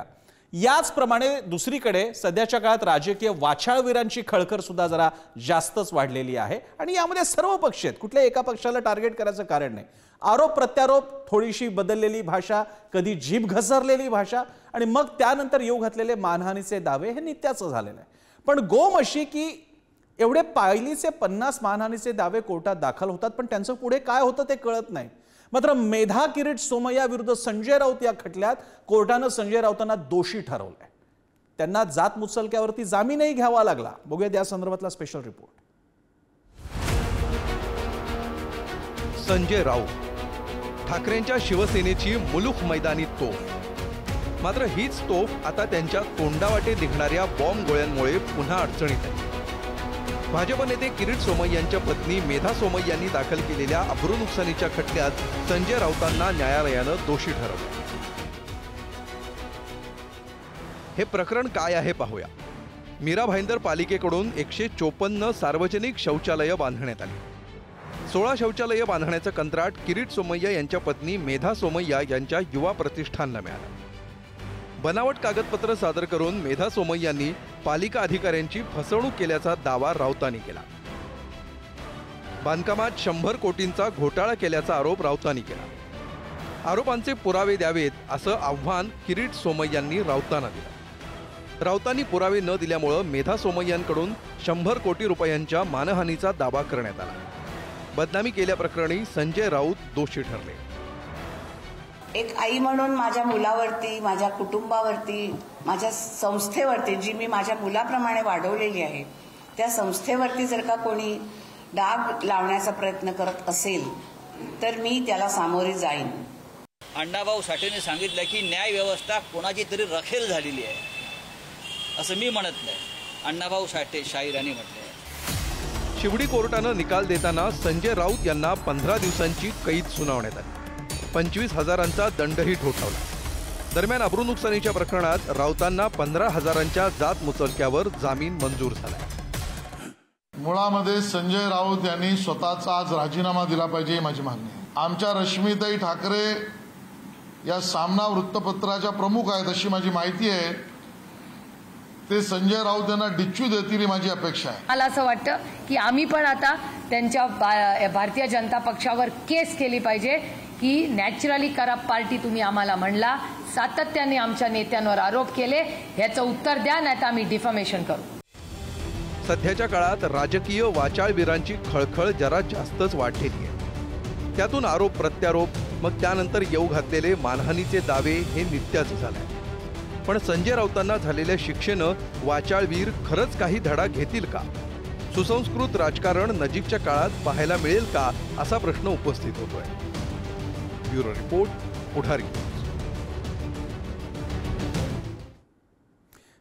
उपकार याचप्रमाणे दुसरीकडे सध्याच्या काळात राजकीय वाचाळवीरांची खळखर सुद्धा जरा जास्तच वाढलेली आहे. आणि यामध्ये सर्व पक्ष आहेत. कुठल्या एका पक्षाला टार्गेट करायचं कारण नाही. आरोप प्रत्यारोप थोडीशी बदललेली भाषा कधी जीभ घसरलेली भाषा आणि मग त्यानंतर येऊ घातलेले मानहानीचे दावे हे नित्याचं झालेलं आहे. पण गोमशी की एवढे पायलीचे पन्नास मानहानीचे दावे कोर्टात दाखल होतात पण त्यांचं पुढे काय होतं ते कळत नाही. मात्र मेधा किरीट सोमय्या विरुद्ध संजय राऊत या खटल्यात कोर्टानं संजय राऊतांना दोषी ठरवलंय. त्यांना जात मुचलक्यावरती जामीनही घ्यावा लागला. बघूयात या संदर्भातला स्पेशल रिपोर्ट संजय राऊत ठाकरेंच्या शिवसेनेची मुलुख मैदानी तोफ. मात्र हीच तोफ आता त्यांच्या तोंडावाटे निघणाऱ्या बॉम्ब गोळ्यांमुळे पुन्हा अडचणीत आहे. भाजप नेते किरीट सोमय्यांच्या पत्नी मेधा सोमय यांनी दाखल केलेल्या अब्रू नुकसानीच्या खटल्यात संजय राऊतांना न्यायालयानं दोषी ठरवलं. हे प्रकरण काय आहे पाहूया. मीरा भाईंदर पालिकेकडून एकशे चोपन्न सार्वजनिक शौचालयं बांधण्यात आली. सोळा शौचालयं बांधण्याचं कंत्राट किरीट सोमय्या यांच्या पत्नी मेधा सोमय्या यांच्या युवा प्रतिष्ठानला मिळालं. बनावट कागदपत्र सादर करून मेधा सोमय्यांनी पालिका अधिकाऱ्यांची फसवणूक केल्याचा दावा राऊतांनी केला. बांधकामात शंभर कोटींचा घोटाळा केल्याचा आरोप राऊतांनी केला. आरोपांचे पुरावे द्यावेत असं आव्हान किरीट सोमय्यांनी राऊतांना दिलं. राऊतांनी पुरावे न दिल्यामुळं मेधा सोमय्यांकडून शंभर कोटी रुपयांच्या मानहानीचा दावा करण्यात आला. बदनामी केल्याप्रकरणी संजय राऊत दोषी ठरले. एक आई म्हणून माझ्या मुलावरती माझ्या कुटुंबावरती माझ्या संस्थेवरती जी मी माझ्या मुलाप्रमाणे वाढवलेली आहे त्या संस्थेवरती जर का कोणी डाग लावण्याचा प्रयत्न करत असेल तर मी त्याला सामोरे जाईन. अण्णाभाऊ साठेने सांगितलं की न्याय व्यवस्था कोणाची तरी रखेल झालेली आहे. असं मी म्हणत नाही. अण्णाभाऊ साठे शाहिरांनी म्हटलं. आहे शिवडी कोर्टानं निकाल देताना संजय राऊत यांना पंधरा दिवसांची कैद सुनावण्यात आली. पंचवीस हजारांचा दंडही ठोठावला. दरम्यान अब्रू नुकसानीच्या प्रकरणात राऊतांना पंधरा हजारांच्या जात मुचलक्यावर जामीन मंजूर झाला. मुळामध्ये संजय राऊत यांनी स्वतःचा आज राजीनामा दिला पाहिजे ही माझी मागणी आहे. आमच्या रश्मीताई ठाकरे या सामना वृत्तपत्राच्या प्रमुख आहेत अशी माझी माहिती आहे. ते संजय राऊत यांना डिच्चू देतील ही माझी अपेक्षा आहे. मला असं वाटतं की आम्ही पण आता त्यांच्या भारतीय जनता पक्षावर केस केली पाहिजे. की नॅचरली करप्ट पार्टी तुम्ही आम्हाला म्हणला. सातत्याने आमच्या नेत्यांवर आरोप केले. ह्याचं उत्तर द्या नाही तर आम्ही डिफॉमेशन करू. सध्याच्या काळात राजकीय वाचाळवीरांची खळखळ जरा जास्तच वाढलेली आहे. त्यातून आरोप प्रत्यारोप मग त्यानंतर येऊ घातलेले मानहानीचे दावे हे नित्याचं झाले पण संजय राऊतांना झालेल्या शिक्षेनं वाचाळवीर खरंच काही धडा घेतील का? सुसंस्कृत राजकारण नजीकच्या काळात पाहायला मिळेल का? असा प्रश्न उपस्थित होतोय. ब्युरो रिपोर्ट पुढारी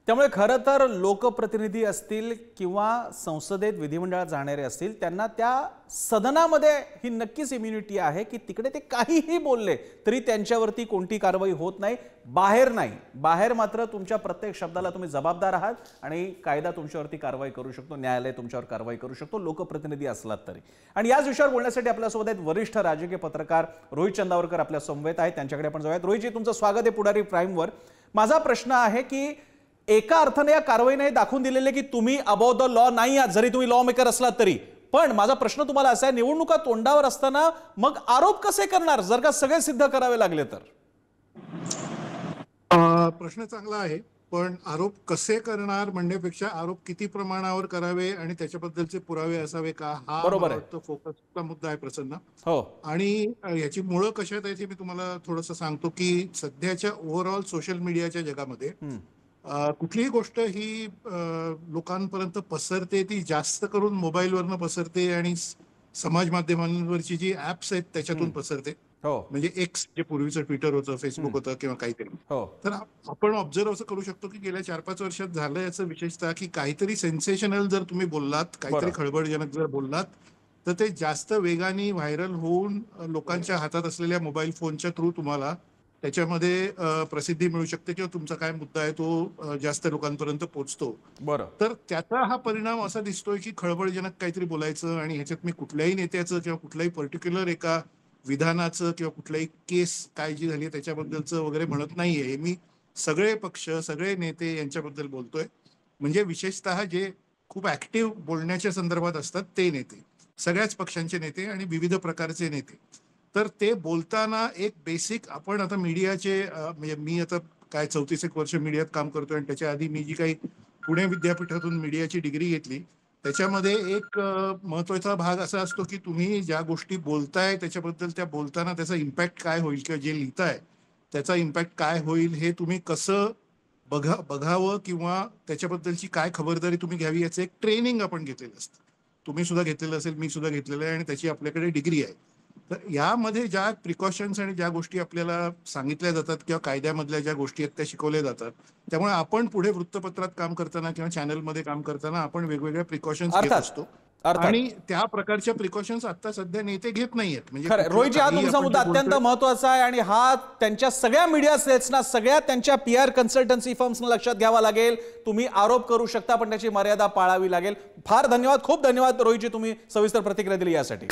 त्यामुळे खरं तर लोकप्रतिनिधी असतील किंवा संसदेत विधिमंडळात जाणारे असतील त्यांना त्या सदनामध्ये ही नक्कीच इम्युनिटी आहे की तिकडे ते काहीही बोलले तरी त्यांच्यावरती कोणती कारवाई होत नाही बाहेर नाही. बाहेर मात्र तुमच्या प्रत्येक शब्दाला तुम्ही जबाबदार आहात आणि कायदा तुमच्यावरती कारवाई करू शकतो न्यायालय तुमच्यावर कारवाई करू शकतो लोकप्रतिनिधी असलात तरी. आणि याच विषयावर बोलण्यासाठी आपल्यासोबत आहेत वरिष्ठ राजकीय पत्रकार रोहित चंदावरकर आपल्या समवेत आहेत. त्यांच्याकडे आपण जाऊयात. रोहितजी तुमचं स्वागत आहे पुढारी प्राईमवर. माझा प्रश्न आहे की एका अर्थाने या कारवाईने दाखवून दिलेले की तुम्ही अबाउ द लॉ नाही आहात जरी तुम्ही लॉ मेकर असलात तरी. पण माझा प्रश्न तुम्हाला असा आहे निवडणुका तोंडावर असताना मग आरोप कसे करणार? जर का सगळे सिद्ध करावे लागले तर. प्रश्न चांगला आहे पण आरोप कसे करणार म्हणण्यापेक्षा आरोप किती प्रमाणावर करावे आणि त्याच्याबद्दलचे पुरावे असावे का? हा बरोबर फोकसचा मुद्दा आहे प्रसन्न. हो. आणि याची मुळं कशात आहे ते मी तुम्हाला थोडंसं सांगतो की सध्याच्या ओव्हरऑल सोशल मीडियाच्या जगामध्ये कुठलीही गोष्ट ही लोकांपर्यंत पसरते ती जास्त करून मोबाईलवरनं पसरते आणि समाज माध्यमांवरची जी ऍप्स आहेत त्याच्यातून पसरते. हो. म्हणजे एक्स जे पूर्वीचं ट्विटर होतं फेसबुक होतं किंवा काहीतरी. हो. तर आप- आपण ऑब्झर्व असं करू शकतो की गेल्या चार पाच वर्षात झालं याचं विशेषतः की काहीतरी सेन्सेशनल जर तुम्ही बोललात काहीतरी. खळबळजनक जर बोललात तर ते जास्त वेगाने व्हायरल होऊन लोकांच्या हातात असलेल्या मोबाईल फोनच्या थ्रू तुम्हाला त्याच्यामध्ये प्रसिद्धी मिळू शकते किंवा तुमचा काय मुद्दा आहे तो जास्त लोकांपर्यंत पोहोचतो बरं. तर त्याचा हा परिणाम असा दिसतोय की खळबळजनक काहीतरी बोलायचं आणि ह्याच्यात मी कुठल्याही नेत्याचं किंवा कुठल्याही पर्टिक्युलर एका विधानाचं किंवा कुठल्याही केस काय जी झाली त्याच्याबद्दलचं वगैरे म्हणत नाहीये. हे मी सगळे पक्ष सगळे नेते यांच्याबद्दल बोलतोय. म्हणजे विशेषतः जे खूप ऍक्टिव्ह बोलण्याच्या संदर्भात असतात ते नेते. सगळ्याच पक्षांचे नेते आणि विविध प्रकारचे नेते. तर ते बोलताना एक बेसिक आपण आता मीडियाचे म्हणजे मी आता काय चौतीस एक वर्ष मीडियात काम करतोय आणि त्याच्या आधी मी जी काही पुणे विद्यापीठातून मीडियाची डिग्री घेतली त्याच्यामध्ये एक महत्त्वाचा भाग असा असतो की तुम्ही ज्या गोष्टी बोलताय त्याच्याबद्दल त्या बोलताना त्याचा इम्पॅक्ट काय होईल किंवा जे लिहिताय त्याचा इम्पॅक्ट काय होईल हे तुम्ही कसं बघा बघावं किंवा त्याच्याबद्दलची काय खबरदारी तुम्ही घ्यावी याचं एक ट्रेनिंग आपण घेतलेलं असतं. तुम्ही सुद्धा घेतलेलं असेल मी सुद्धा घेतलेलं आहे आणि त्याची आपल्याकडे डिग्री आहे. तर यामध्ये ज्या प्रिकॉशन्स आणि ज्या गोष्टी आपल्याला सांगितल्या जातात किंवा कायद्यामधल्या ज्या गोष्टी आहेत त्या शिकवल्या जातात त्यामुळे आपण पुढे वृत्तपत्रात काम करताना किंवा चॅनलमध्ये काम करताना आपण वेगवेगळ्या प्रिकॉशन्स घेत. असतो. आणि त्या प्रकारच्या प्रिकॉशन्स आता सध्या नेते घेत नाहीयेत. म्हणजे रोहितजी हा तुमचा मुद्दा अत्यंत महत्त्वाचा आहे आणि हा त्यांच्या सगळ्या मीडिया सेल्सना सगळ्या त्यांच्या पी आर कन्सल्टन्सी फर्म्सना लक्षात घ्यावा लागेल. तुम्ही आरोप करू शकता पण त्याची मर्यादा पाळावी लागेल. फार धन्यवाद खूप धन्यवाद रोहितजी तुम्ही सविस्तर प्रतिक्रिया दिली यासाठी.